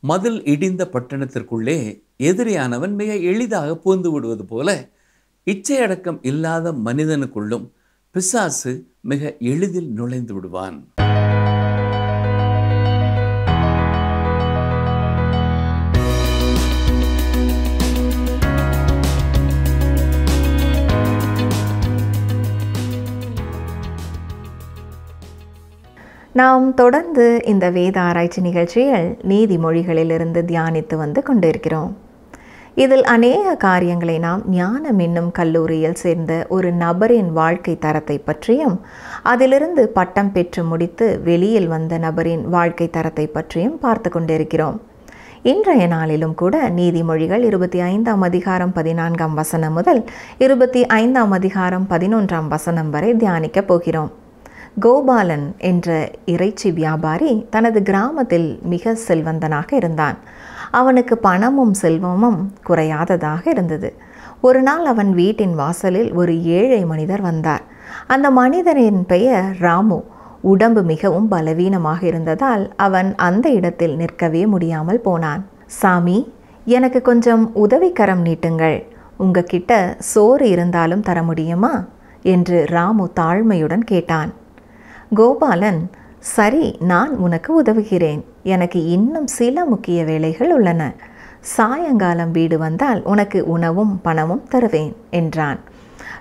மதில் இடிந்த பட்டணத்திற்குள்ளே எதிரியானவன் மிக எளிதாக புகுந்து விடுவது போல இச்சையடக்கம் இல்லாத மனிதனுக்குள்ளும் பிசாசு மிக எளிதில் நுழைந்து விடுவான். நாம் தொடர்ந்து இந்த வேத ஆராய்ச்சி நிகழ்ச்சியில் நீதிமொழிகளிலிருந்து தியானித்து வந்து கொண்டிருக்கிறோம். இதில் அநேக காரியங்களை நாம் ஞானம் என்னும் கல்லூரியில் சேர்ந்த ஒரு நபரின் வாழ்க்கை தரத்தை பற்றியும் அதிலிருந்து பட்டம் பெற்று முடித்து வெளியில் வந்த நபரின் வாழ்க்கை தரத்தை பற்றியும் பார்த்து கொண்டிருக்கிறோம். இன்றைய நாளிலும் கூட நீதிமொழிகள் இருபத்தி ஐந்தாம் அதிகாரம் பதினான்காம் வசனம் முதல் இருபத்தி ஐந்தாம் அதிகாரம் பதினொன்றாம் வசனம் வரை தியானிக்கப் போகிறோம். கோபாலன் என்ற இறைச்சி வியாபாரி தனது கிராமத்தில் மிக செல்வந்தனாக இருந்தான். அவனுக்கு பணமும் செல்வமும் குறையாததாக இருந்தது. ஒரு நாள் அவன் வீட்டின் வாசலில் ஒரு ஏழை மனிதர் வந்தார். அந்த மனிதரின் பெயர் ராமு. உடம்பு மிகவும் பலவீனமாக இருந்ததால் அவன் அந்த இடத்தில் நிற்கவே முடியாமல் போனான். சாமி எனக்கு கொஞ்சம் உதவிக்கரம் நீட்டுங்கள். உங்ககிட்ட சோறு இருந்தாலும் தர முடியுமா? என்று ராமு தாழ்மையுடன் கேட்டான். கோபாலன் சரி நான் உனக்கு உதவுகிறேன். எனக்கு இன்னும் சில முக்கிய வேலைகள் உள்ளன. சாயங்காலம் வீடு வந்தால் உனக்கு உணவும் பணமும் தருவேன் என்றான்.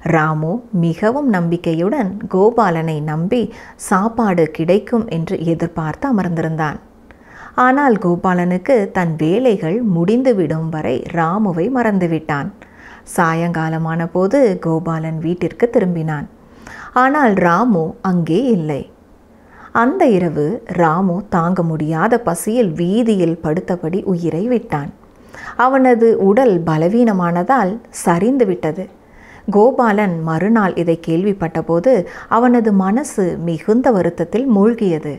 ராமு மிகவும் நம்பிக்கையுடன் கோபாலனை நம்பி சாப்பாடு கிடைக்கும் என்று எதிர்பார்த்து அமர்ந்திருந்தான். ஆனால் கோபாலனுக்கு தன் வேலைகள் முடிந்துவிடும் வரை ராமுவை மறந்துவிட்டான். சாயங்காலமான போது கோபாலன் வீட்டிற்கு திரும்பினான். ஆனால் ராமு அங்கே இல்லை. அந்த இரவு ராமு தாங்க முடியாத பசியில் வீதியில் படுத்தபடி உயிரை விட்டான். அவனது உடல் பலவீனமானதால் சரிந்து விட்டது. கோபாலன் மறுநாள் இதை கேள்விப்பட்டபோது அவனது மனசு மிகுந்த வருத்தத்தில் மூழ்கியது.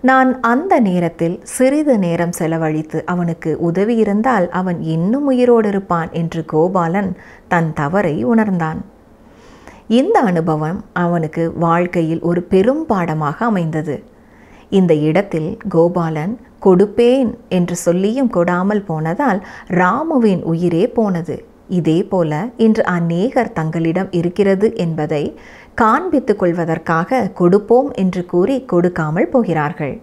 நான் அந்த நேரத்தில் சிறிது நேரம் செலவழித்து அவனுக்கு உதவி இருந்தால் அவன் இன்னும் உயிரோடு இருப்பான் என்று கோபாலன் தன் தவறை உணர்ந்தான். இந்த அனுபவம் அவனுக்கு வாழ்க்கையில் ஒரு பெரும் பாடமாக அமைந்தது. இந்த இடத்தில் கோபாலன் கொடுப்பேன் என்று சொல்லியும் கொடாமல் போனதால் ராமுவின் உயிரே போனது. இதே போல இன்று அநேகர் தங்களிடம் இருக்கிறது என்பதை காண்பித்துக் கொள்வதற்காக கொடுப்போம் என்று கூறி கொடுக்காமல் போகிறார்கள்.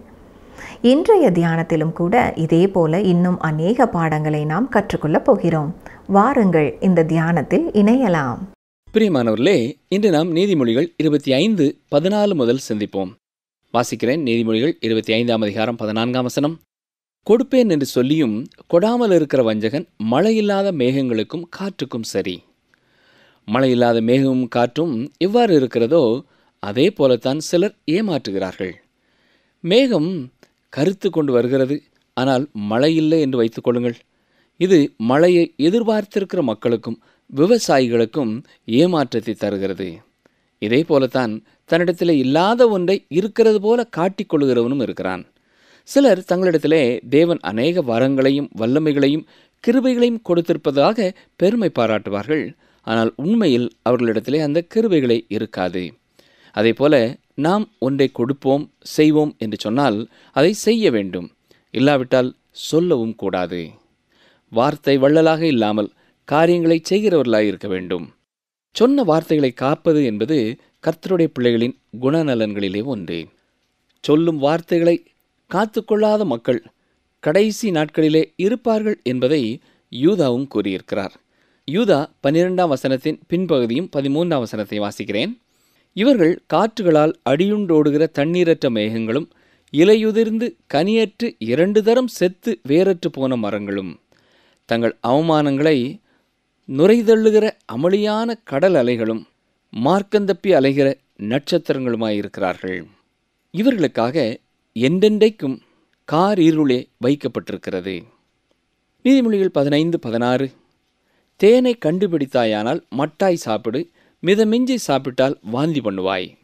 இன்றைய தியானத்திலும் கூட இதே போல இன்னும் அநேக பாடங்களை நாம் கற்றுக்கொள்ளப் போகிறோம். வாருங்கள் இந்த தியானத்தில் இணையலாம். பிரியமானவர்களே இன்று நாம் நீதிமொழிகள் இருபத்தி ஐந்து பதினாலு முதல் சிந்திப்போம். வாசிக்கிறேன் நீதிமொழிகள் இருபத்தி ஐந்தாம் அதிகாரம் பதினான்காம் வசனம். கொடுப்பேன் என்று சொல்லியும் கொடாமல் இருக்கிற வஞ்சகன் மழையில்லாத மேகங்களுக்கும் காற்றுக்கும் சரி. மழையில்லாத மேகமும் காற்றும் எவ்வாறு இருக்கிறதோ அதே போலத்தான் சிலர் ஏமாற்றுகிறார்கள். மேகம் கருத்து கொண்டு வருகிறது ஆனால் மழை இல்லை என்று வைத்துக் கொள்ளுங்கள். இது மழையை எதிர்பார்த்திருக்கிற மக்களுக்கும் விவசாயிகளுக்கும் ஏமாற்றத்தை தருகிறது. இதே போலத்தான் தன்னிடத்தில் இல்லாத ஒன்றை இருக்கிறது போல காட்டிக்கொள்கிறவனும் இருக்கிறான். சிலர் தங்களிடத்திலே தேவன் அநேக வரங்களையும் வல்லமைகளையும் கிருபைகளையும் கொடுத்திருப்பதாக பெருமை பாராட்டுவார்கள். ஆனால் உண்மையில் அவர்களிடத்திலே அந்த கிருபைகளை இருக்காது. அதே போல நாம் ஒன்றை கொடுப்போம் செய்வோம் என்று சொன்னால் அதை செய்ய வேண்டும். இல்லாவிட்டால் சொல்லவும் கூடாது. வார்த்தை வள்ளலாக இல்லாமல் காரியங்களை செய்கிறவர்களாக இருக்க வேண்டும். சொன்ன வார்த்தைகளை காப்பது என்பது கர்த்தருடைய பிள்ளைகளின் குணநலன்களிலே ஒன்று. சொல்லும் வார்த்தைகளை காத்துக்கொள்ளாத மக்கள் கடைசி நாட்களிலே இருப்பார்கள் என்பதை யூதாவும் கூறியிருக்கிறார். யூதா பன்னிரெண்டாம் வசனத்தின் பின்பகுதியும் பதிமூன்றாம் வசனத்தை வாசிக்கிறேன். இவர்கள் காற்றுகளால் அடியுண்டோடுகிற தண்ணீரற்ற மேகங்களும் இலையுதிர்ந்து கனியற்று இரண்டு தரம் செத்து வேறற்று போன மரங்களும். தங்கள் அவமானங்களை நுரைதள்ளுகிற அமளியான கடல் அலைகளும் மார்க்கந்தப்பி அலைகிற நட்சத்திரங்களுமாயிருக்கிறார்கள். இவர்களுக்காக என்றென்றைக்கும் கார் இருளே வைக்கப்பட்டிருக்கிறது. நீதிமொழிகள் பதினைந்து பதினாறு தேனை கண்டுபிடித்தாயானால் மட்டாய் சாப்பிடு மிதமிஞ்சி சாப்பிட்டால் வாந்தி பண்ணுவாய்.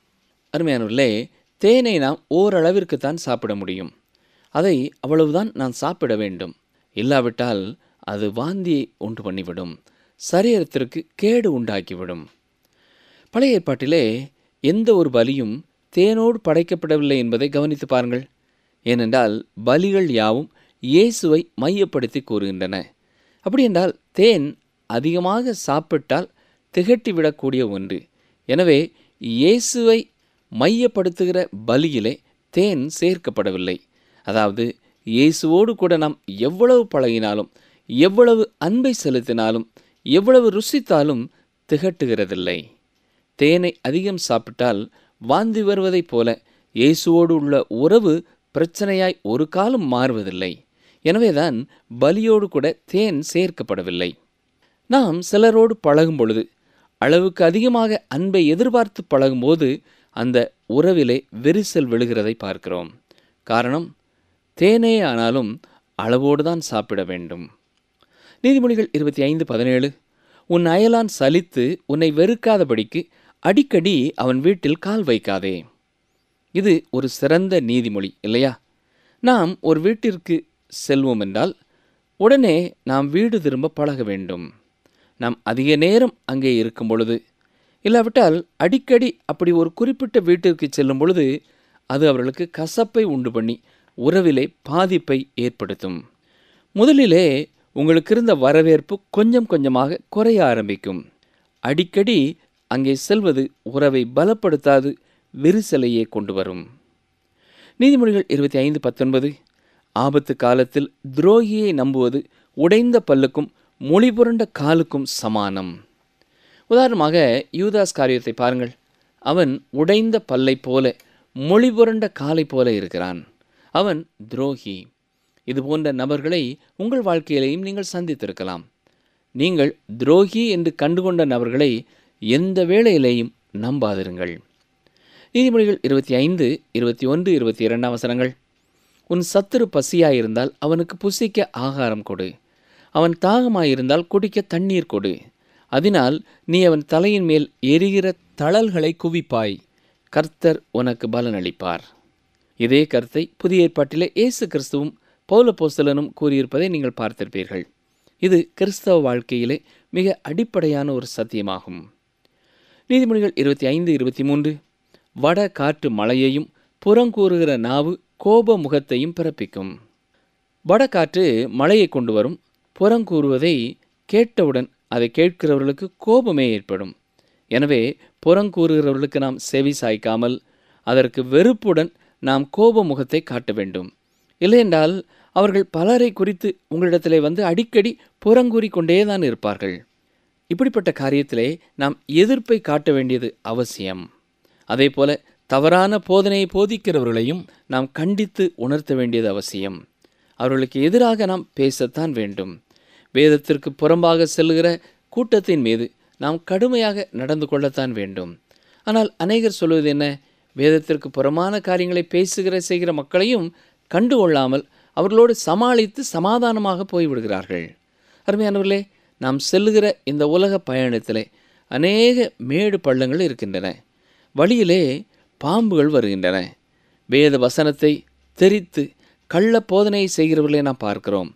அருமையானவர்களே தேனை நாம் ஓரளவிற்குத்தான் சாப்பிட முடியும். அதை அவ்வளவுதான் நான் சாப்பிட வேண்டும். இல்லாவிட்டால் அது வாந்தியை உண்டு பண்ணிவிடும். சரீரத்திற்கு கேடு உண்டாக்கிவிடும். பழைய ஏற்பாட்டிலே எந்த ஒரு பலியும் தேனோடு படைக்கப்படவில்லை என்பதை கவனித்து பாருங்கள். ஏனென்றால் பலிகள் யாவும் இயேசுவை மையப்படுத்தி கூறுகின்றன. அப்படி என்றால் தேன் அதிகமாக சாப்பிட்டால் திகட்டிவிடக்கூடிய ஒன்று. எனவே இயேசுவை மையப்படுத்துகிற பலியிலே தேன் சேர்க்கப்படவில்லை. அதாவது இயேசுவோடு கூட நாம் எவ்வளவு பழகினாலும் எவ்வளவு அன்பை செலுத்தினாலும் எவ்வளவு ருசித்தாலும் திகட்டுகிறதில்லை. தேனை அதிகம் சாப்பிட்டால் வாந்தி வருவதைப் போல இயேசுவோடு உள்ள உறவு பிரச்சனையாய் ஒரு காலம் மாறுவதில்லை. எனவேதான் பலியோடு கூட தேன் சேர்க்கப்படவில்லை. நாம் சிலரோடு பழகும் பொழுது அளவுக்கு அதிகமாக அன்பை எதிர்பார்த்து பழகும்போது அந்த உறவிலே விரிசல் விழுகிறதை பார்க்கிறோம். காரணம் தேனே ஆனாலும் அளவோடு தான் சாப்பிட வேண்டும். நீதிமொழிகள் இருபத்தி ஐந்து பதினேழு உன் அயலான் சலித்து உன்னை வெறுக்காதபடிக்கு அடிக்கடி அவன் வீட்டில் கால் வைக்காதே. இது ஒரு சிறந்த நீதிமொழி இல்லையா? நாம் ஒரு வீட்டிற்கு செல்வோம் என்றால் உடனே நாம் வீடு திரும்ப பழக வேண்டும். நாம் அதிக நேரம் அங்கே இருக்கும் பொழுது இல்லாவிட்டால் அடிக்கடி அப்படி ஒரு குறிப்பிட்ட வீட்டிற்கு செல்லும் பொழுது அது அவர்களுக்கு கசப்பை உண்டு பண்ணி உறவிலே பாதிப்பை ஏற்படுத்தும். முதலிலே உங்களுக்கு இருந்த வரவேற்பு கொஞ்சம் கொஞ்சமாக குறைய ஆரம்பிக்கும். அடிக்கடி அங்கே செல்வது உறவை பலப்படுத்தாது விரிசலையே கொண்டு வரும் நீதிமொழிகள் இருபத்தி ஐந்து பத்தொன்பது. ஆபத்து காலத்தில் துரோகியை நம்புவது உடைந்த பல்லுக்கும் மொழி புரண்ட காலுக்கும் சமானம். உதாரணமாக யூதாஸ் காரியத்தை பாருங்கள். அவன் உடைந்த பல்லை போல மொழி புரண்ட காலை போல இருக்கிறான். அவன் துரோகி. இது போன்ற நபர்களை உங்கள் வாழ்க்கையிலையும் நீங்கள் சந்தித்திருக்கலாம். நீங்கள் துரோகி என்று கண்டுகொண்ட நபர்களை எந்த வேளையிலேயும் நம்பாதிருங்கள். நீதிமொழிகள் இருபத்தி ஐந்து இருபத்தி ஒன்று இருபத்தி இரண்டாம் வசனங்கள் உன் சத்துரு பசியாயிருந்தால் அவனுக்கு புசிக்க ஆகாரம் கொடு. அவன் தாகமாயிருந்தால் குடிக்க தண்ணீர் கொடு. அதனால் நீ அவன் தலையின் மேல் எரிகிற தளல்களை குவிப்பாய். கர்த்தர் உனக்கு பலனளிப்பார். இதே கருத்தை புதிய ஏற்பாட்டிலே இயேசு கிறிஸ்துவும் பௌலப்போஸ்தலனும் கூறியிருப்பதை நீங்கள் பார்த்திருப்பீர்கள். இது கிறிஸ்தவ வாழ்க்கையிலே மிக அடிப்படையான ஒரு சத்தியமாகும். நீதிமொழிகள் இருபத்தி ஐந்து இருபத்தி மூன்று வட காற்று மழையையும் புறங்கூறுகிற நாவு கோப முகத்தையும் பிறப்பிக்கும். வடகாற்று மழையை கொண்டு வரும் புறங்கூறுவதை கேட்டவுடன் அதை கேட்கிறவர்களுக்கு கோபமே ஏற்படும். எனவே புறங்கூறுகிறவர்களுக்கு நாம் செவி சாய்க்காமல் அதற்கு வெறுப்புடன் நாம் கோப முகத்தை காட்ட வேண்டும். இல்லையென்றால் அவர்கள் பலரை குறித்து உங்களிடத்திலே வந்து அடிக்கடி புறங்கூறி கொண்டே தான் இருப்பார்கள். இப்படிப்பட்ட காரியத்திலே நாம் எதிர்ப்பை காட்ட வேண்டியது அவசியம். அதே போல தவறான போதனையை போதிக்கிறவர்களையும் நாம் கண்டித்து உணர்த்த வேண்டியது அவசியம். அவர்களுக்கு எதிராக நாம் பேசத்தான் வேண்டும். வேதத்திற்கு புறம்பாக செல்கிற கூட்டத்தின் மீது நாம் கடுமையாக நடந்து கொள்ளத்தான் வேண்டும். ஆனால் அநேகர் சொல்வது என்ன? வேதத்திற்கு புறமான காரியங்களை பேசுகிற செய்கிற மக்களையும் கண்டுகொள்ளாமல் அவர்களோடு சமாளித்து சமாதானமாக போய்விடுகிறார்கள். அருமையானவர்களே நாம் செல்லுகிற இந்த உலக பயணத்திலே அநேக மேடு பள்ளங்கள் இருக்கின்றன. வழியிலே பாம்புகள் வருகின்றன. வேத வசனத்தை தெரித்து கள்ள போதனை செய்கிறவர்களை நாம் பார்க்கிறோம்.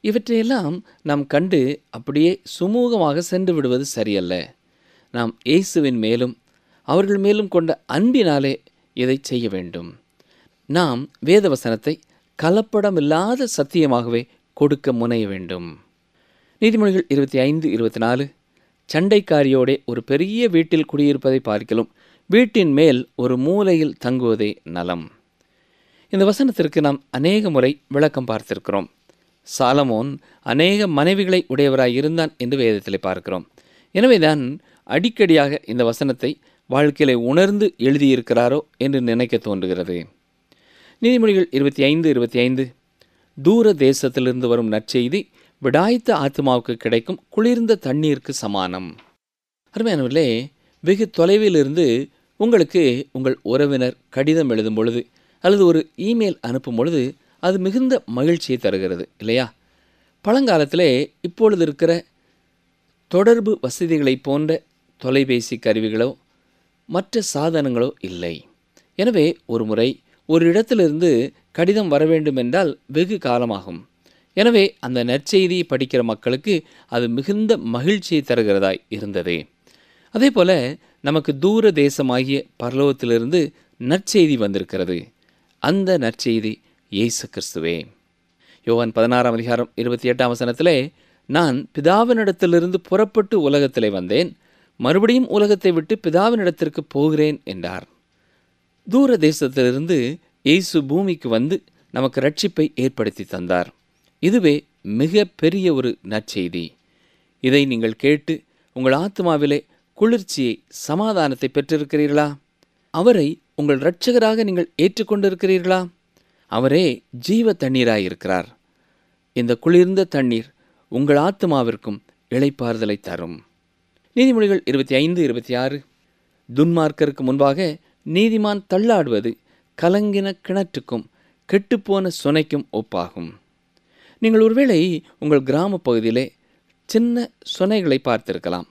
இவற்றையெல்லாம் நாம் கண்டு அப்படியே சுமூகமாக சென்று விடுவது சரியல்ல. நாம் இயேசுவின் மேலும் அவர்கள் மேலும் கொண்ட அன்பினாலே இதை செய்ய வேண்டும். நாம் வேத வசனத்தை கலப்படமில்லாத சத்தியமாகவே கொடுக்க முனைய வேண்டும். நீதிமொழிகள் இருபத்தி ஐந்து இருபத்தி நாலு சண்டைக்காரியோடே ஒரு பெரிய வீட்டில் குடியிருப்பதை பார்க்கலாம் வீட்டின் மேல் ஒரு மூலையில் தங்குவதே நலம். இந்த வசனத்திற்கு நாம் அநேக முறை விளக்கம் பார்த்திருக்கிறோம். சாலமோன் அநேக மனைவிகளை உடையவராய் இருந்தான் என்று வேதத்தில் பார்க்கிறோம். எனவேதான் அடிக்கடியாக இந்த வசனத்தை வாழ்க்கையில உணர்ந்து எழுதியிருக்கிறாரோ என்று நினைக்க தோன்றுகிறது. நீதிமொழிகள் இருபத்தி ஐந்து இருபத்தி ஐந்து. தூர தேசத்திலிருந்து வரும் நற்செய்தி விடாய்த்த ஆத்மாவுக்கு கிடைக்கும் குளிர்ந்த தண்ணீருக்கு சமானம். அருமையானவர்களே வெகு தொலைவிலிருந்து உங்களுக்கு உங்கள் உறவினர் கடிதம் எழுதும் பொழுது அல்லது ஒரு இமெயில் அனுப்பும் பொழுது அது மிகுந்த மகிழ்ச்சியை தருகிறது இல்லையா? பழங்காலத்திலே இப்பொழுது இருக்கிற தொடர்பு வசதிகளை போன்ற தொலைபேசி கருவிகளோ மற்ற சாதனங்களோ இல்லை. எனவே ஒரு முறை ஒரு இடத்திலிருந்து கடிதம் வர வேண்டும் என்றால் வெகு காலமாகும். எனவே அந்த நற்செய்தியை படிக்கிற மக்களுக்கு அது மிகுந்த மகிழ்ச்சியை தருகிறதாய் இருந்தது. அதே போல நமக்கு தூர தேசமாகிய பரலோகத்திலிருந்து நற்செய்தி வந்திருக்கிறது. அந்த நற்செய்தி இயேசு கிறிஸ்துவே. யோவான் பதினாறாம் அதிகாரம் இருபத்தி எட்டாம் வசனத்திலே நான் பிதாவினிடத்திலிருந்து புறப்பட்டு உலகத்திலே வந்தேன். மறுபடியும் உலகத்தை விட்டு பிதாவினிடத்திற்கு போகிறேன் என்றார். தூர தேசத்திலிருந்து இயேசு பூமிக்கு வந்து நமக்கு ரட்சிப்பை ஏற்படுத்தி தந்தார். இதுவே மிக பெரிய ஒரு நற்செய்தி. இதை நீங்கள் கேட்டு உங்கள் ஆத்மாவிலே குளிர்ச்சியை சமாதானத்தை பெற்றிருக்கிறீர்களா? அவரை உங்கள் இரட்சகராக நீங்கள் ஏற்றுக்கொண்டிருக்கிறீர்களா? அவரே ஜீவ தண்ணீராய் இருக்கிறார் இந்த குளிர்ந்த தண்ணீர் உங்கள் ஆத்மாவிற்கும் இளைப்பாறுதலை தரும். நீதிமொழிகள் இருபத்தி ஐந்து இருபத்தி ஆறு. துன்மார்க்கருக்கு முன்பாக நீதிமான் தள்ளாடுவது கலங்கின கிணற்றுக்கும் கெட்டுப்போன சுனைக்கும் ஒப்பாகும். நீங்கள் ஒருவேளை உங்கள் கிராம பகுதியிலே சின்ன சுனைகளை பார்த்திருக்கலாம்.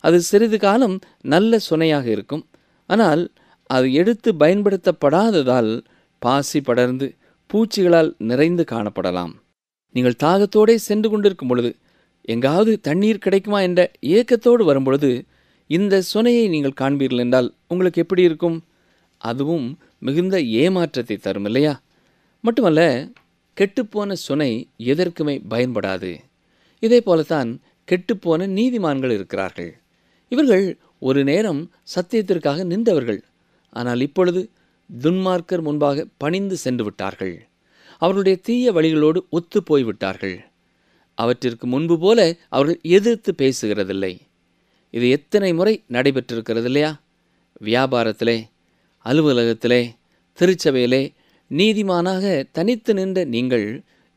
அது சிறிது காலம் நல்ல சுனையாக இருக்கும். ஆனால் அது எடுத்து பயன்படுத்தப்படாததால் பாசி படர்ந்து பூச்சிகளால் நிறைந்து காணப்படலாம். நீங்கள் தாகத்தோடே சென்று கொண்டிருக்கும் பொழுது எங்காவது தண்ணீர் கிடைக்குமா என்ற ஏக்கத்தோடு வரும்பொழுது இந்த சுனையை நீங்கள் காண்பீர்கள் என்றால் உங்களுக்கு எப்படி இருக்கும்? அதுவும் மிகுந்த ஏமாற்றத்தை தரும் இல்லையா? மட்டுமல்ல கெட்டுப்போன சுனை எதற்குமே பயன்படாது. இதே போலத்தான் கெட்டுப்போன நீதிமான்கள் இருக்கிறார்கள். இவர்கள் ஒரு நேரம் சத்தியத்திற்காக நின்றவர்கள். ஆனால் இப்பொழுது துன்மார்க்கர் முன்பாக பணிந்து சென்று விட்டார்கள். அவர்களுடைய தீய வழிகளோடு ஒத்து போய்விட்டார்கள். அவற்றிற்கு முன்பு போல அவர்கள் எதிர்த்து பேசுகிறதில்லை. இது எத்தனை முறை நடைபெற்றிருக்கிறது இல்லையா? வியாபாரத்திலே அலுவலகத்திலே திருச்சபையிலே நீதிமானாக தனித்து நின்ற நீங்கள்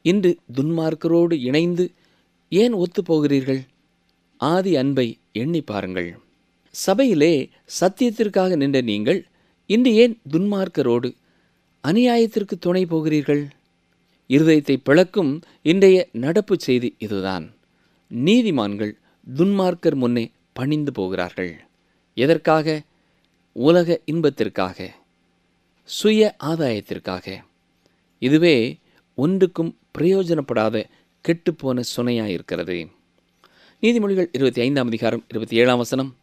இன்று துன்மார்க்கரோடு இணைந்து ஏன் ஒத்துப்போகிறீர்கள்? ஆதி அன்பை எண்ணி பாருங்கள். சபையிலே சத்தியத்திற்காக நின்ற நீங்கள் இன்று ஏன் துன்மார்க்கரோடு அநியாயத்திற்கு துணை போகிறீர்கள்? இருதயத்தை பிளக்கும் இன்றைய நடப்பு செய்தி இதுதான். நீதிமான்கள் துன்மார்க்கர் முன்னே பணிந்து போகிறார்கள். எதற்காக? உலக இன்பத்திற்காக. சுய ஆதாயத்திற்காக. இதுவே ஒன்றுக்கும் பிரயோஜனப்படாத கெட்டுப்போன சுனையாக இருக்கிறது நீதிமொழிகள் இருபத்தி ஐந்தாம் அதிகாரம் இருபத்தி ஏழாம் வசனம்.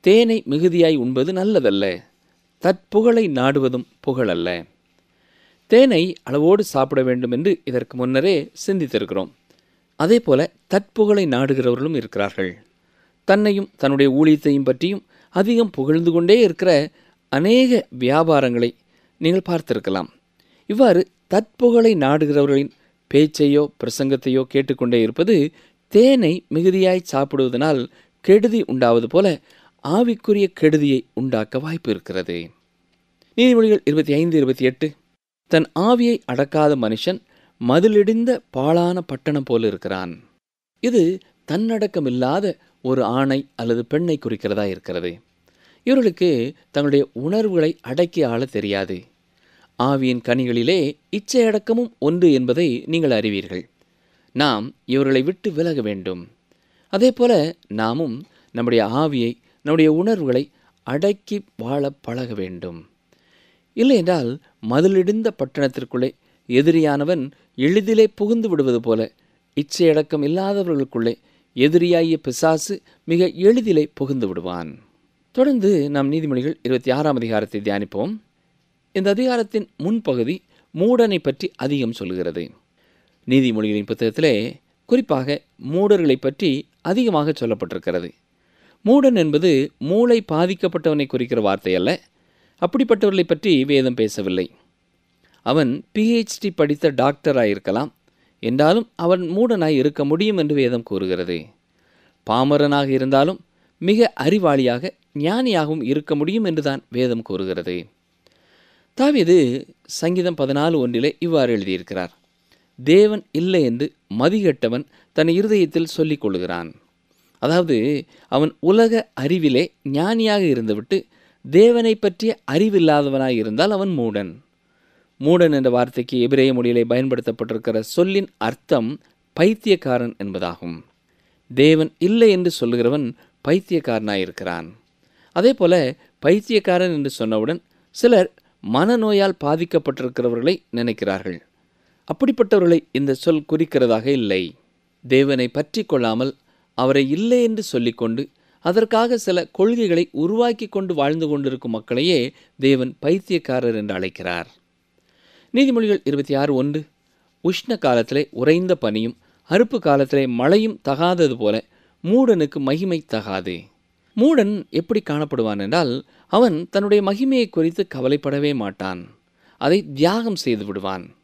தேனை மிகுதியாய் உண்பது நல்லதல்ல. தற்புகழை நாடுவதும் புகழல்ல. தேனை அளவோடு சாப்பிட வேண்டும் என்று இதற்கு முன்னரே சிந்தித்திருக்கிறோம். அதே போல தற்புகழை நாடுகிறவர்களும் இருக்கிறார்கள். தன்னையும் தன்னுடைய ஊழியத்தையும் பற்றியும் அதிகம் புகழ்ந்து கொண்டே இருக்கிற அநேக வியாபாரங்களை நீங்கள் பார்த்திருக்கலாம். இவ்வாறு தற்புகழை நாடுகிறவர்களின் பேச்சையோ பிரசங்கத்தையோ கேட்டுக்கொண்டே இருப்பது தேனை மிகுதியாய் சாப்பிடுவதனால் கெடுதி உண்டாவது போல ஆவிக்குரிய கெடுதியை உண்டாக்க வாய்ப்பு இருக்கிறது. நீதிமொழிகள் இருபத்தி ஐந்து இருபத்தி எட்டு தன் ஆவியை அடக்காத மனுஷன் மதிலிடிந்த பாழான பட்டணம் போல இருக்கிறான். இது தன்னடக்கமில்லாத ஒரு ஆணை அல்லது பெண்ணை குறிக்கிறதா இருக்கிறது? இவர்களுக்கு தங்களுடைய உணர்வுகளை அடக்கி ஆள தெரியாது. ஆவியின் கனிகளிலே இச்சையடக்கமும் ஒன்று என்பதை நீங்கள் அறிவீர்கள். நாம் இவர்களை விட்டு விலக வேண்டும். அதே போல நாமும் நம்முடைய ஆவியை நம்முடைய உணர்வுகளை அடக்கி வாழ பழக வேண்டும். இல்லையென்றால் மதிலிடிந்த பட்டணத்திற்குள்ளே எதிரியானவன் எளிதிலே புகுந்து விடுவது போல இச்சையடக்கம் இல்லாதவர்களுக்குள்ளே எதிரியாகிய பிசாசு மிக எளிதிலே புகுந்து விடுவான். தொடர்ந்து நாம் நீதிமொழிகள் இருபத்தி ஆறாம் அதிகாரத்தை தியானிப்போம். இந்த அதிகாரத்தின் முன்பகுதி மூடனை பற்றி அதிகம் சொல்கிறது நீதிமொழிகளின் புத்தகத்திலே குறிப்பாக மூடர்களை பற்றி அதிகமாக சொல்லப்பட்டிருக்கிறது. மூடன் என்பது மூளை பாதிக்கப்பட்டவனை குறிக்கிற வார்த்தை அல்ல. அப்படிப்பட்டவர்களை பற்றி வேதம் பேசவில்லை. அவன் பிஹெச்டி படித்த டாக்டராக இருக்கலாம் என்றாலும் அவன் மூடனாய் இருக்க முடியும் என்று வேதம் கூறுகிறது. பாமரனாக இருந்தாலும் மிக அறிவாளியாக ஞானியாகவும் இருக்க முடியும் என்றுதான் வேதம் கூறுகிறது. தாவிது சங்கீதம் பதினாலு ஒன்றிலே இவ்வாறு எழுதியிருக்கிறார். தேவன் இல்லை என்று மதிகட்டவன் தன் இருதயத்தில் சொல்லிக் கொள்கிறான். அதாவது அவன் உலக அறிவிலே ஞானியாக இருந்துவிட்டு தேவனை பற்றிய அறிவில்லாதவனாய் இருந்தால் அவன் மூடன். மூடன் என்ற வார்த்தைக்கு எபிரேய மொழியிலே பயன்படுத்தப்பட்டிருக்கிற சொல்லின் அர்த்தம் பைத்தியக்காரன் என்பதாகும். தேவன் இல்லை என்று சொல்லுகிறவன் பைத்தியக்காரனாயிருக்கிறான். அதே போல பைத்தியக்காரன் என்று சொன்னவுடன் சிலர் மனநோயால் பாதிக்கப்பட்டிருக்கிறவர்களை நினைக்கிறார்கள். அப்படிப்பட்டவர்களை இந்த சொல் குறிக்கிறதாக இல்லை. தேவனை பற்றி கொள்ளாமல் அவரை இல்லை என்று சொல்லிக்கொண்டு அதற்காக சில கொள்கைகளை உருவாக்கி கொண்டு வாழ்ந்து கொண்டிருக்கும் மக்களையே தேவன் பைத்தியக்காரர் என்று அழைக்கிறார். நீதிமொழிகள் இருபத்தி ஆறு ஒன்று உஷ்ண காலத்திலே உறைந்த பனியும் அறுப்பு காலத்திலே மழையும் தகாதது போல மூடனுக்கு மகிமை தகாது. மூடன் எப்படி காணப்படுவான் என்றால் அவன் தன்னுடைய மகிமையை குறித்து கவலைப்படவே மாட்டான். அதை தியாகம் செய்து விடுவான்.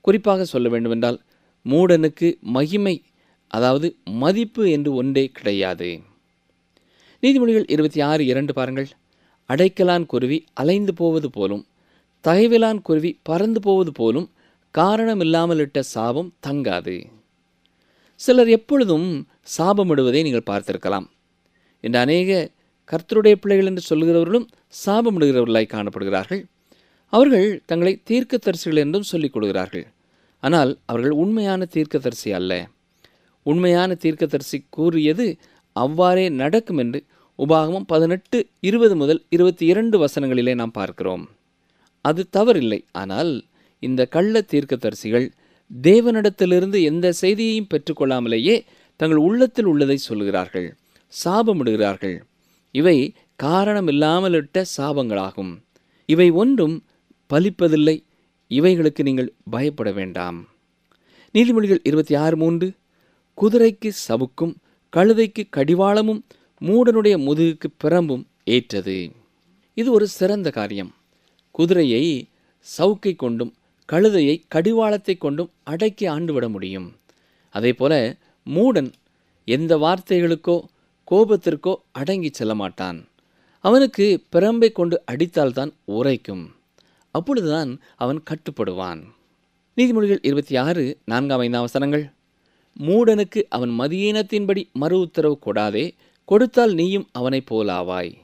குறிப்பாக சொல்ல வேண்டுமென்றால் மூடனுக்கு மகிமை அதாவது மதிப்பு என்று ஒன்றே கிடையாது. நீதிமொழிகள் இருபத்தி ஆறு இரண்டு பாருங்கள். அடைக்கலான் குருவி அலைந்து போவது போலும் தகைவிலான் குருவி பறந்து போவது போலும் காரணமில்லாமல் இட்ட சாபம் தங்காது. சிலர் எப்பொழுதும் சாபமிடுவதை நீங்கள் பார்த்திருக்கலாம். இந்த அநேக கர்த்தருடைய பிள்ளைகள் என்று சொல்கிறவர்களும் சாபமிடுகிறவர்களாய் காணப்படுகிறார்கள். அவர்கள் தங்களை தீர்க்கதரிசிகள் என்றும் சொல்லிக் கொடுக்கிறார்கள். ஆனால் அவர்கள் உண்மையான தீர்க்கதரிசி அல்ல. உண்மையான தீர்க்கதரிசி கூறியது அவ்வாறே நடக்கும் என்று உபாகமம் பதினெட்டு இருபது முதல் இருபத்தி இரண்டு வசனங்களிலே நாம் பார்க்கிறோம். அது தவறில்லை. ஆனால் இந்த கள்ள தீர்க்கதரிசிகள் தேவனிடத்திலிருந்து எந்த செய்தியையும் பெற்றுக்கொள்ளாமலேயே தங்கள் உள்ளத்தில் உள்ளதை சொல்கிறார்கள். சாபமிடுகிறார்கள். இவை காரணமில்லாமலிட்ட சாபங்களாகும். இவை ஒன்றும் பலிப்பதில்லை. இவைகளுக்கு நீங்கள் பயப்பட வேண்டாம். நீதிமொழிகள் இருபத்தி ஆறு மூன்று. குதிரைக்கு சவுக்கும் கழுதைக்கு கடிவாளமும் மூடனுடைய முதுகுக்கு பிரம்பும் ஏற்றது. இது ஒரு சிறந்த காரியம். குதிரையை சவுக்கை கொண்டும் கழுதையை கடிவாளத்தை கொண்டும் அடக்கி ஆண்டுவிட முடியும். அதே போல மூடன் எந்த வார்த்தைகளுக்கோ கோபத்திற்கோ அடங்கி செல்ல மாட்டான். அவனுக்கு பிரம்பை கொண்டு அடித்தால்தான் உரைக்கும். அப்பொழுதுதான் அவன் கட்டுப்படுவான். நீதிமொழிகள் இருபத்தி ஆறு நான்காம் ஐந்தாம் அவசரங்கள் மூடனுக்கு அவன் மதியீனத்தின்படி மறு உத்தரவு கொடாதே கொடுத்தால் நீயும் அவனைப் போலாவாய்.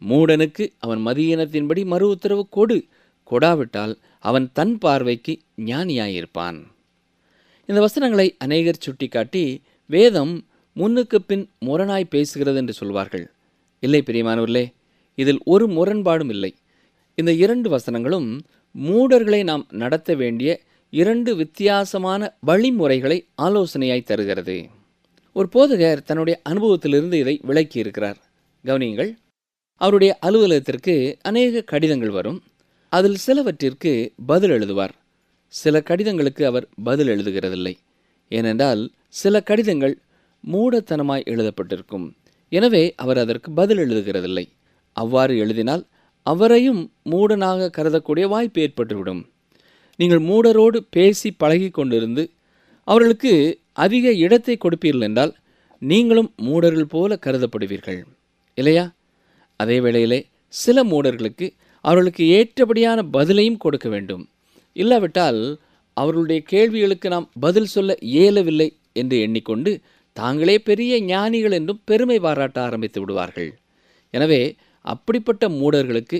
மூடனுக்கு அவன் மதியினத்தின்படி மறு உத்தரவு கொடு. கொடாவிட்டால் அவன் தன் பார்வைக்கு ஞானியாயிருப்பான். இந்த வசனங்களை அநேகர் சுட்டிக்காட்டி வேதம் முன்னுக்கு பின் முரணாய் பேசுகிறது என்று சொல்வார்கள். இல்லை பிரியமானவர்களே இதில் ஒரு முரண்பாடும் இல்லை. இந்த இரண்டு வசனங்களும் மூடர்களை நாம் நடத்த வேண்டிய இரண்டு வித்தியாசமான வழிமுறைகளை ஆலோசனையாய் தருகிறது. ஒரு போதகர் தன்னுடைய அனுபவத்திலிருந்து இதை விளக்கி இருக்கிறார் கவனியுங்கள் அவருடைய அலுவலகத்திற்கு அநேக கடிதங்கள் வரும். அதில் சிலவற்றிற்கு பதில் எழுதுவார். சில கடிதங்களுக்கு அவர் பதில் எழுதுகிறதில்லை. ஏனென்றால் சில கடிதங்கள் மூடத்தனமாய் எழுதப்பட்டிருக்கும். எனவே அவர் அதற்கு பதில் எழுதுகிறதில்லை. அவ்வாறு எழுதினால் அவரையும் மூடனாக கருதக்கூடிய வாய்ப்பு ஏற்பட்டுவிடும். நீங்கள் மூடரோடு பேசி பழகி கொண்டிருந்து அவர்களுக்கு அதிக இடத்தை கொடுப்பீர்கள் என்றால் நீங்களும் மூடர்கள் போல கருதப்படுவீர்கள். இல்லையா? அதே வேளையிலே சில மூடர்களுக்கு அவர்களுக்கு ஏற்றபடியான பதிலையும் கொடுக்க வேண்டும். இல்லாவிட்டால் அவர்களுடைய கேள்விகளுக்கு நாம் பதில் சொல்ல இயலவில்லை என்று எண்ணிக்கொண்டு தாங்களே பெரிய ஞானிகள் என்றும் பெருமை பாராட்ட ஆரம்பித்து விடுவார்கள். எனவே அப்படிப்பட்ட மூடர்களுக்கு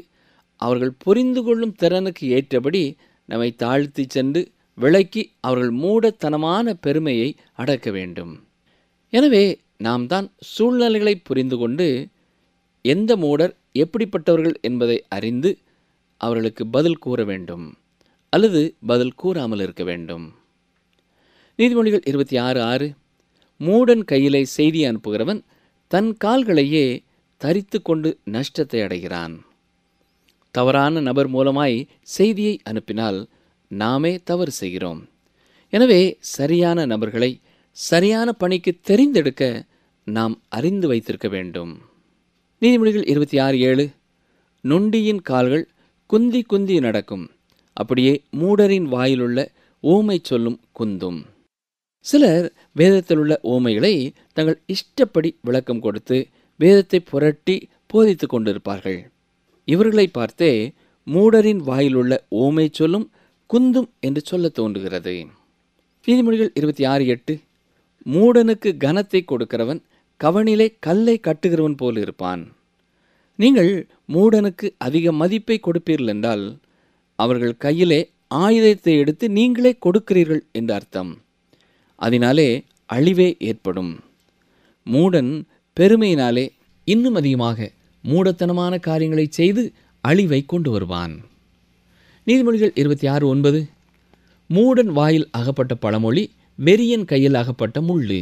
அவர்கள் புரிந்து கொள்ளும் திறனுக்கு ஏற்றபடி நம்மை தாழ்த்தி சென்று விளக்கி அவர்கள் மூடத்தனமான பெருமையை அடக்க வேண்டும். எனவே நாம் தான் சூழ்நிலைகளை புரிந்து கொண்டு எந்த மூடர் எப்படிப்பட்டவர்கள் என்பதை அறிந்து அவர்களுக்கு பதில் கூற வேண்டும் அல்லது பதில் கூறாமல் இருக்க வேண்டும். நீதிமொழிகள் இருபத்தி ஆறு ஆறு மூடன் கையிலே செய்தி அனுப்புகிறவன் தன் கால்களையே தரித்து கொண்டு நஷ்டத்தை அடைகிறான். தவறான நபர் மூலமாய் செய்தியை அனுப்பினால் நாமே தவறு செய்கிறோம். எனவே சரியான நபர்களை சரியான பணிக்கு தெரிந்தெடுக்க நாம் அறிந்து வைத்திருக்க வேண்டும். நீதிமொழிகள் இருபத்தி ஆறு ஏழு நொண்டியின் கால்கள் குந்தி குந்தி நடக்கும். அப்படியே மூடரின் வாயிலுள்ள ஊமை சொல்லும் குந்தும். சிலர் வேதத்தில் உள்ள ஊமைகளை தங்கள் இஷ்டப்படி விளக்கம் கொடுத்து வேதத்தை புரட்டி போதித்து கொண்டிருப்பார்கள். இவர்களை பார்த்தே மூடரின் வாயிலுள்ள ஊமை சொல்லும் குந்தும் என்று சொல்ல தோன்றுகிறது. நீதிமொழிகள் இருபத்தி ஆறு எட்டு மூடனுக்கு கனத்தை கொடுக்கிறவன் கவனிலே கல்லை கட்டுகிறவன் போல் இருப்பான். நீங்கள் மூடனுக்கு அதிக மதிப்பை கொடுப்பீர்கள் என்றால் அவர்கள் கையிலே ஆயுதத்தை எடுத்து நீங்களே கொடுக்கிறீர்கள் என்று அர்த்தம். அதனாலே அழிவே ஏற்படும். மூடன் பெருமையினாலே இன்னும் அதிகமாக மூடத்தனமான காரியங்களை செய்து அழிவை கொண்டு வருவான். நீதிமொழிகள் இருபத்தி ஆறு ஒன்பது மூடன் வாயில் அகப்பட்ட பழமொழி வெறியன் கையில் அகப்பட்ட முள்ளு.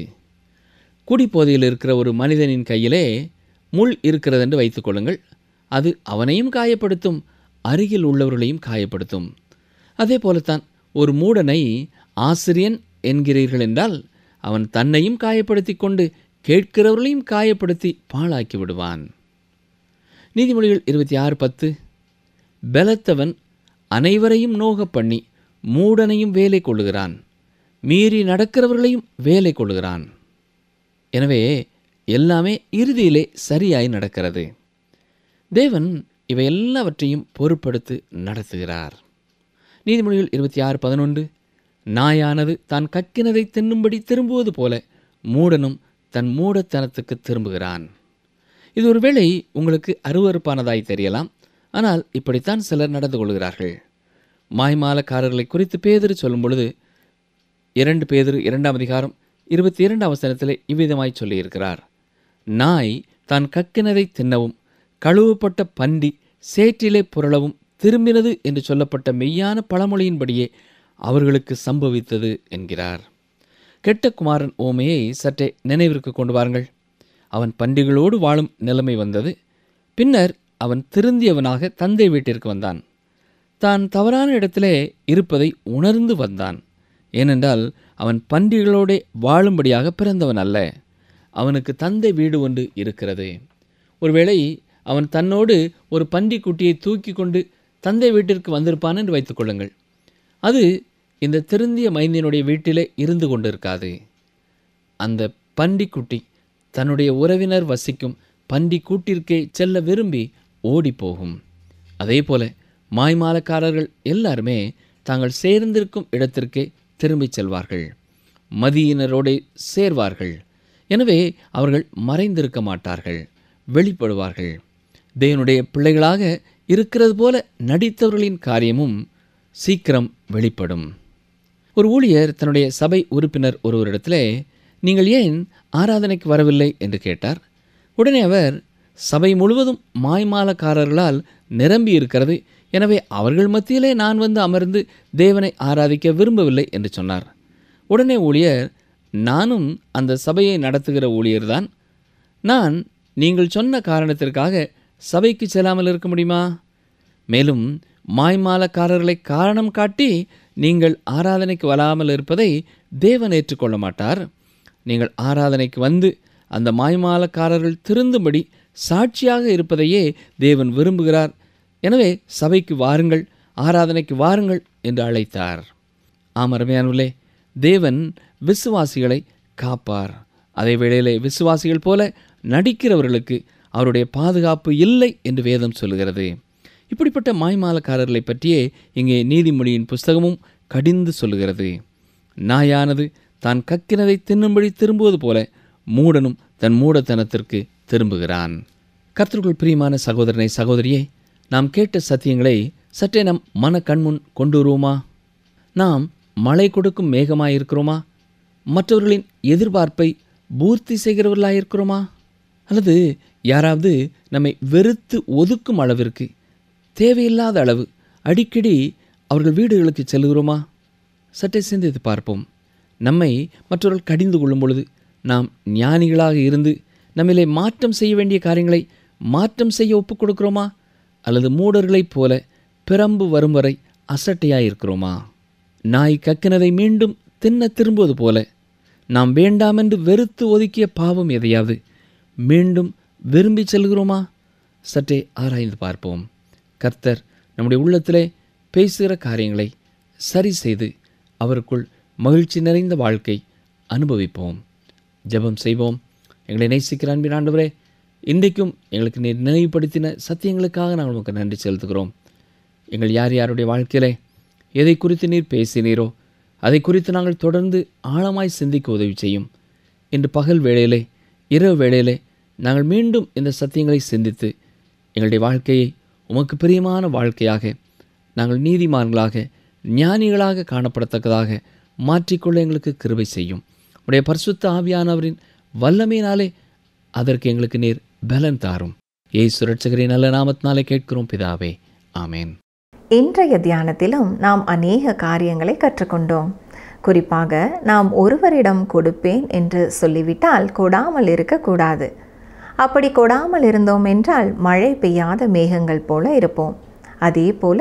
குடிப்போதையில் இருக்கிற ஒரு மனிதனின் கையிலே முள் இருக்கிறதென்று வைத்துக்கொள்ளுங்கள் அது அவனையும் காயப்படுத்தும் அருகில் உள்ளவர்களையும் காயப்படுத்தும். அதே போலத்தான் ஒரு மூடனை ஆசிரியன் என்கிறீர்கள் என்றால் அவன் தன்னையும் காயப்படுத்தி கொண்டு கேட்கிறவர்களையும் காயப்படுத்தி பாழாக்கி விடுவான். நீதிமொழிகள் இருபத்தி ஆறு பத்து. பலத்தவன் அனைவரையும் நோக பண்ணி மூடனையும் வேலை கொள்ளுகிறான். மீறி நடக்கிறவர்களையும் வேலை கொள்ளுகிறான். எனவே எல்லாமே இறுதியிலே சரியாய் நடக்கிறது. தேவன் இவை எல்லாவற்றையும் பொருட்படுத்து நடத்துகிறார். நீதிமொழிகள் இருபத்தி ஆறு பதினொன்று நாயானது தான் கக்கினதை தின்னும்படி திரும்புவது போல மூடனும் தன் மூடத்தனத்துக்கு திரும்புகிறான். இது ஒருவேளை உங்களுக்கு அருவறுப்பானதாய் தெரியலாம். ஆனால் இப்படித்தான் சிலர் நடந்து கொள்கிறார்கள். மாய்மாலக்காரர்களை குறித்து பேதர் சொல்லும் பொழுது இரண்டு பேதர் இரண்டாம் அதிகாரம் இருபத்தி இரண்டு அவசரத்தில் இவ்விதமாய் சொல்லியிருக்கிறார். நாய் தான் கக்கினதை தின்னவும் கழுவப்பட்ட பண்டி சேற்றிலே புரளவும் திரும்பினது என்று சொல்லப்பட்ட மெய்யான பழமொழியின்படியே அவர்களுக்கு சம்பவித்தது என்கிறார். கெட்ட குமாரன் ஓமையை சற்றே நினைவிற்கு கொண்டு வாருங்கள். அவன் பண்டிகளோடு வாழும் நிலைமை வந்தது. பின்னர் அவன் திருந்தியவனாக தந்தை வீட்டிற்கு வந்தான். தான் தவறான இடத்திலே இருப்பதை உணர்ந்து வந்தான். ஏனென்றால் அவன் பண்டிகளோடே வாழும்படியாக பிறந்தவன் அல்ல. அவனுக்கு தந்தை வீடு ஒன்று இருக்கிறது. ஒருவேளை அவன் தன்னோடு ஒரு பன்றி குட்டியை தூக்கி கொண்டு தந்தை வீட்டிற்கு வந்திருப்பான் என்று வைத்துக்கொள்ளுங்கள் அது இந்த திருந்திய மைந்தியனுடைய வீட்டிலே இருந்து கொண்டிருக்காது. அந்த பண்டிக்குட்டி தன்னுடைய உறவினர் வசிக்கும் பண்டி கூட்டிற்கே செல்ல விரும்பி ஓடிப்போகும். அதே போல மாய்மாலக்காரர்கள் எல்லாருமே தாங்கள் சேர்ந்திருக்கும் இடத்திற்கே திரும்பிச் செல்வார்கள். மதியினரோடு சேர்வார்கள். எனவே அவர்கள் மறைந்திருக்க மாட்டார்கள். வெளிப்படுவார்கள். தேவனுடைய பிள்ளைகளாக இருக்கிறது போல நடித்தவர்களின் காரியமும் சீக்கிரம் வெளிப்படும். ஒரு ஊழியர் தன்னுடைய சபை உறுப்பினர் ஒருவரிடத்திலே நீங்கள் ஏன் ஆராதனைக்கு வரவில்லை? என்று கேட்டார். உடனே அவர் சபை முழுவதும் மாய்மாலக்காரர்களால் நிரம்பி இருக்கிறது எனவே அவர்கள் மத்தியிலே நான் வந்து அமர்ந்து தேவனை ஆராதிக்க விரும்பவில்லை என்று சொன்னார். உடனே ஊழியர் நானும் அந்த சபையை நடத்துகிற ஊழியர்தான். நான் நீங்கள் சொன்ன காரணத்திற்காக சபைக்கு செல்லாமல் இருக்க முடியுமா? மேலும் மாய்மாலக்காரர்களை காரணம் காட்டி நீங்கள் ஆராதனைக்கு வராமல் இருப்பதை தேவன் ஏற்றுக்கொள்ள மாட்டார். நீங்கள் ஆராதனைக்கு வந்து அந்த மாய்மாலக்காரர்கள் திருந்தும்படி சாட்சியாக இருப்பதையே தேவன் விரும்புகிறார். எனவே சபைக்கு வாருங்கள் ஆராதனைக்கு வாருங்கள் என்று அழைத்தார். ஆம் அருமையானுள்ளே தேவன் விசுவாசிகளை காப்பார். அதே வேளையிலே விசுவாசிகள் போல நடிக்கிறவர்களுக்கு அவருடைய பாதுகாப்பு இல்லை என்று வேதம் சொல்லுகிறது. இப்படிப்பட்ட மாய்மாலக்காரர்களை பற்றியே இங்கே நீதிமொழியின் புஸ்தகமும் கடிந்து சொல்லுகிறது. நாயானது தான் கக்கினதை தின்னும்படி திரும்புவது போல மூடனும் தன் மூடத்தனத்திற்கு திரும்புகிறான். கர்த்தருக்குள் பிரியமான சகோதரனை சகோதரியே நாம் கேட்ட சத்தியங்களை சற்றே நம் மன கண்முன் கொண்டு வருவோமா நாம் மழை கொடுக்கும் மேகமாயிருக்கிறோமா? மற்றவர்களின் எதிர்பார்ப்பை பூர்த்தி செய்கிறவர்களாயிருக்கிறோமா? அல்லது யாராவது நம்மை வெறுத்து ஒதுக்கும் அளவிற்கு தேவையில்லாத அளவு அடிக்கடி அவர்கள் வீடுகளுக்கு செல்கிறோமா சற்றே சிந்தித்து பார்ப்போம். நம்மை மற்றவர்கள் கடிந்து கொள்ளும் பொழுது நாம் ஞானிகளாக இருந்து நம்மிலே மாற்றம் செய்ய வேண்டிய காரியங்களை மாற்றம் செய்ய ஒப்புக் கொடுக்கிறோமா? அல்லது மூடர்களைப் போல பிறம்பு வரும் வரை அசட்டையாயிருக்கிறோமா? நாய் கக்கினதை மீண்டும் தின்ன திரும்புவது போல நாம் வேண்டாமென்று வெறுத்து ஒதுக்கிய பாவம் எதையாவது மீண்டும் விரும்பி செல்கிறோமா? சற்றே ஆராய்ந்து பார்ப்போம். கர்த்தர் நம்முடைய உள்ளத்திலே பேசுகிற காரியங்களை சரி செய்து அவருக்குள் மகிழ்ச்சி நிறைந்த வாழ்க்கை அனுபவிப்போம். ஜெபம் செய்வோம். எங்களை நேசிக்கிற அன்பின் ஆண்டவரே இன்றைக்கும் எங்களுக்கு நீர் நினைவுபடுத்தின சத்தியங்களுக்காக நாங்கள் உங்களுக்கு நன்றி செலுத்துகிறோம். எங்கள் யார் யாருடைய வாழ்க்கையிலே எதை குறித்து நீர் பேசினீரோ அதை குறித்து நாங்கள் தொடர்ந்து ஆழமாய் சிந்திக்க உதவி செய்யும். இன்று பகல் வேளையிலே இரவு வேளையிலே நாங்கள் மீண்டும் இந்த சத்தியங்களை சிந்தித்து எங்களுடைய வாழ்க்கையை உமக்கு பிரியமான வாழ்க்கையாக நாங்கள் நீதிமான்களாக ஞானிகளாக காணப்படத்தக்கதாக மாற்றிக்கொள்ள எங்களுக்கு கிருபை செய்யும். உடைய பரிசுத்த ஆவியானவரின் வல்லமையினாலே அதற்கு எங்களுக்கு நீர் பலன் தாரும். ஏய் சுரட்சகரின் நல்ல நாமத்தினாலே கேட்கிறோம் பிதாவே. ஆமேன். இன்றைய தியானத்திலும் நாம் அநேக காரியங்களை கற்றுக்கொண்டோம். குறிப்பாக நாம் ஒருவரிடம் கொடுப்பேன் என்று சொல்லிவிட்டால் கொடாமல் இருக்கக்கூடாது. அப்படி கொடாமல் இருந்தோம் என்றால் மழை பெய்யாத மேகங்கள் போல இருப்போம். அதே போல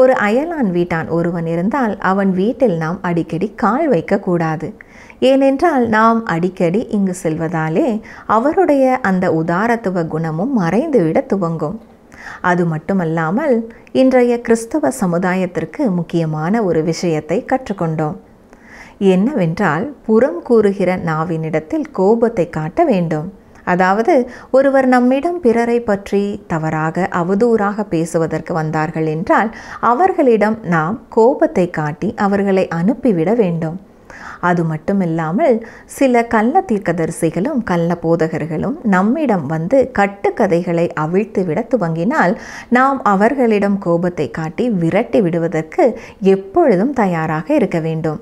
ஒரு அயலான் வீட்டான் ஒருவன் இருந்தால் அவன் வீட்டில் நாம் அடிக்கடி கால் வைக்கக்கூடாது. ஏனென்றால் நாம் அடிக்கடி இங்கு செல்வதாலே அவருடைய அந்த உதாரத்துவ குணமும் மறைந்துவிட துவங்கும். அது மட்டுமல்லாமல் இன்றைய கிறிஸ்தவ சமுதாயத்திற்கு முக்கியமான ஒரு விஷயத்தை கற்றுக்கொண்டோம். என்னவென்றால் புறம் கூறுகிற நாவினிடத்தில் கோபத்தை காட்ட வேண்டும். அதாவது ஒருவர் நம்மிடம் பிறரை பற்றி தவறாக அவதூறாக பேசுவதற்கு வந்தார்கள் என்றால் அவர்களிடம் நாம் கோபத்தை காட்டி அவர்களை அனுப்பிவிட வேண்டும். அது மட்டுமில்லாமல் சில கள்ள தீர்க்கதரிசிகளும் கள்ள போதகர்களும் நம்மிடம் வந்து கட்டுக்கதைகளை அவிழ்த்துவிட துவங்கினால் நாம் அவர்களிடம் கோபத்தை காட்டி விரட்டி விடுவதற்கு எப்பொழுதும் தயாராக இருக்க வேண்டும்.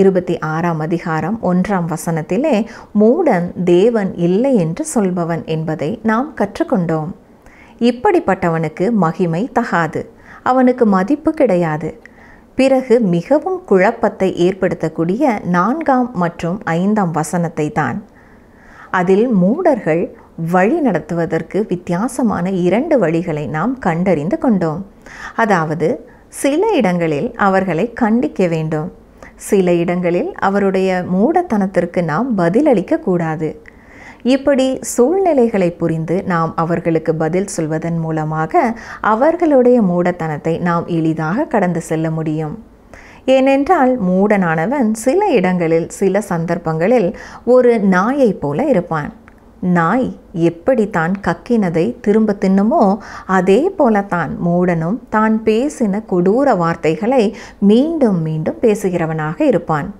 இருபத்தி ஆறாம் அதிகாரம் ஒன்றாம் வசனத்திலே மூடன் தேவன் இல்லை என்று சொல்பவன் என்பதை நாம் கற்றுக்கொண்டோம். இப்படிப்பட்டவனுக்கு மகிமை தகாது அவனுக்கு மதிப்பு கிடையாது. பிறகு மிகவும் குழப்பத்தை ஏற்படுத்தக்கூடிய நான்காம் மற்றும் ஐந்தாம் வசனத்தை தான் அதில் மூடர்கள் வழி நடத்துவதற்கு வித்தியாசமான இரண்டு வழிகளை நாம் கண்டறிந்து கொண்டோம். அதாவது சில இடங்களில் அவர்களை கண்டிக்க வேண்டும். சில இடங்களில் அவருடைய மூடத்தனத்திற்கு நாம் பதிலளிக்க கூடாது இப்படி சூழ்நிலைகளை புரிந்து நாம் அவர்களுக்கு பதில் சொல்வதன் மூலமாக அவர்களுடைய மூடத்தனத்தை நாம் எளிதாக கடந்து செல்ல முடியும். ஏனென்றால் மூடனானவன் சில இடங்களில் சில சந்தர்ப்பங்களில் ஒரு நாயைப் போல இருப்பான். நாய் எப்படி தான் கக்கினதை திரும்ப தின்னுமோ அதே போல தான் மூடனும் தான் பேசின கொடூர வார்த்தைகளை மீண்டும் மீண்டும் பேசுகிறவனாக இருப்பான்.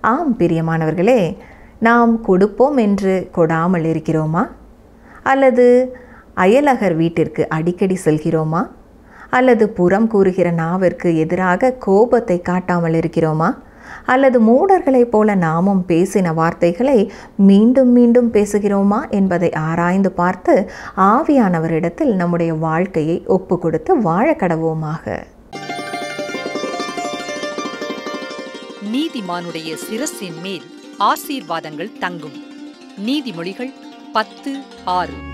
ஆம் பிரியமானவர்களே நாம் கொடுப்போம் என்று கொடாமல் இருக்கிறோமா? அல்லது அயலகர் வீட்டிற்கு அடிக்கடி செல்கிறோமா? அல்லது புறம் கூறுகிற நாவிற்கு எதிராக கோபத்தை காட்டாமல் இருக்கிறோமா? அல்லது மூடர்களைப் போல நாமும் பேசின வார்த்தைகளை மீண்டும் மீண்டும் பேசுகிறோமா என்பதை ஆராய்ந்து பார்த்து ஆவியானவரிடத்தில் நம்முடைய வாழ்க்கையை ஒப்பு கொடுத்து வாழ கடவோமாக. நீதிமானுடைய சிரசின் மேல் ஆசீர்வாதங்கள் தங்கும். நீதிமொழிகள் பத்து ஆறு.